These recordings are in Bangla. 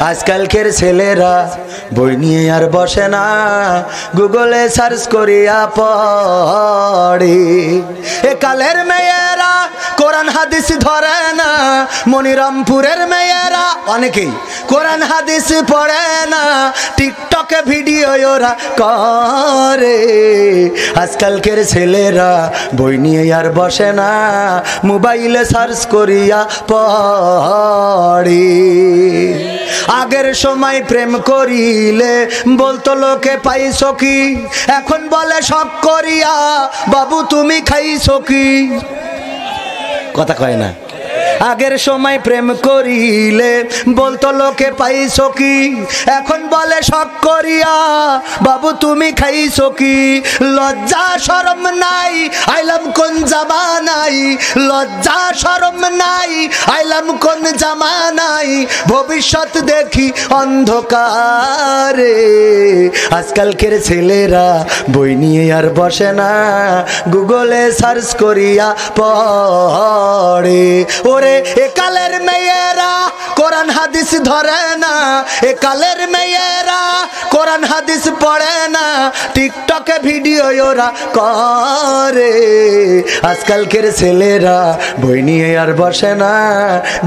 আজকালকের ছেলেরা বই নিয়ে আর বসে না। গুগলে সার্চ করিয়া পড়ে। এ কালের মেয়েরা কোরআন, হাদিস ধরে না। মনিরামপুরের মেয়েরা অনেকেই কোরআন, হাদিস পড়ে না। টিকটকে ভিডিও ওরা করে। আজকালকের ছেলেরা বই নিয়ে আর বসে না। মোবাইলে সার্চ করিয়া পড়ে। আগের সময় প্রেম করিলে বলতো লোকে, পাইছো কি? এখন বলে সব করিয়া বাবু, তুমি খাইছো কি? কথা কয় না। আগের সময় প্রেম করিলে বলতো, লোকে পাইছো কি? এখন বলে, শখ করিয়া, বাবু তুমি খাইছো কি? লজ্জা সরম নাই, আইলাম কোন জামা নাই। লজ্জা সরম নাই, আইলাম কোন জামা নাই। ভবিষ্যৎ দেখি অন্ধকারে, আজকালকের ছেলেরা বই নিয়ে আর বসে না। গুগলে সার্চ করিয়া পড়ে। ওরে এ কালের মেয়েরা কোরআন হাদিস ধরে না, এ কালের মেয়েরা কোরআন হাদিস পড়ে না, টিকটকে ভিডিও ওরা করে। আজকালকের ছেলেরা বই নিয়ে আর বসে না,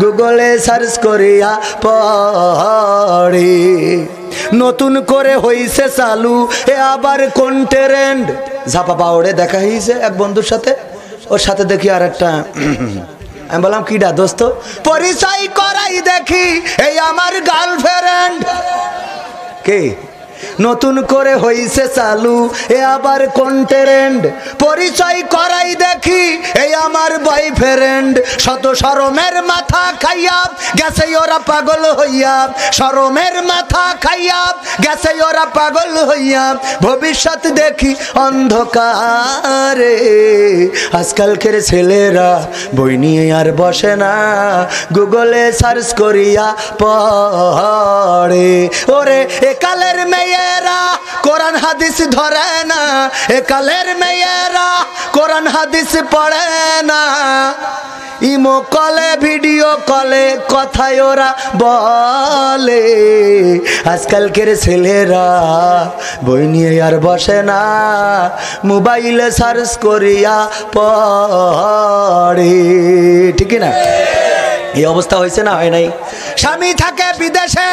গুগলে সার্চ করিয়া পড়ে। নতুন করে হইছে চালু, এ আবার কোন ট্রেন্ড? ঝাপা পাওড়ে দেখা হয়েছে এক বন্ধুর সাথে, ওর সাথে দেখি আর একটা আমি বললাম কিডা দোস্ত? পরিচয় করাই দেখি, এই আমার গার্লফ্রেন্ড কে? নতুন করে হইছে চালু, এ আবার কোন ট্রেন্ড পরিচয় করাই দেখি বয়ফ্রেন্ড শত সরমের মাথা খাইয়া গেছে ওরা পাগল হইয়া। সরমের মাথা খাইয়া গেছে ওরা পাগল হইয়া। ভবিষ্যৎ দেখি অন্ধকারে। আজকালকের ছেলেরা বই নিয়ে আর বসে না। গুগলে সার্চ করিয়া পড়ে। ওরে, একালের মেয়েরা কোরআন, হাদিস ধরে না। একালের মেয়েরা কোরআন, হাদিস পড়ে না। ইমো কলে, ভিডিও কলে, কথায় ওরা বলে। আজকালকের ছেলেরা বই নিয়ে আর বসে না, মোবাইলে সার্চ করিয়া পড়ে। ঠিক না? এই অবস্থা হয়েছে না, হয় নাই? স্বামী থাকে বিদেশে,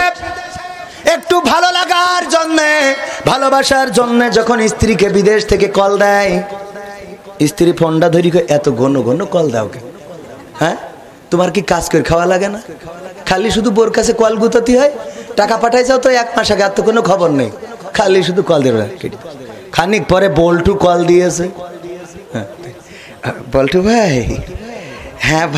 একটু ভালো লাগার জন্যে, ভালোবাসার জন্যে যখন স্ত্রীকে বিদেশ থেকে কল দেয় স্ত্রী ফন্ডা ধরি এত ঘন ঘন কল দাও কে? হ্যাঁ? তোমার কি কাজ করে খাওয়া লাগে না? খালি শুধু বোর কাছে কল গুতাতি হয়? টাকা পাঠাই যাও তো, এক মাস আগে এত কোনো খবর নেই। খালি শুধু কল দেবে। খানিক পরে বল্টু কল দিয়েছে। হ্যাঁ। বল্টু ভাই। হ্যাঁ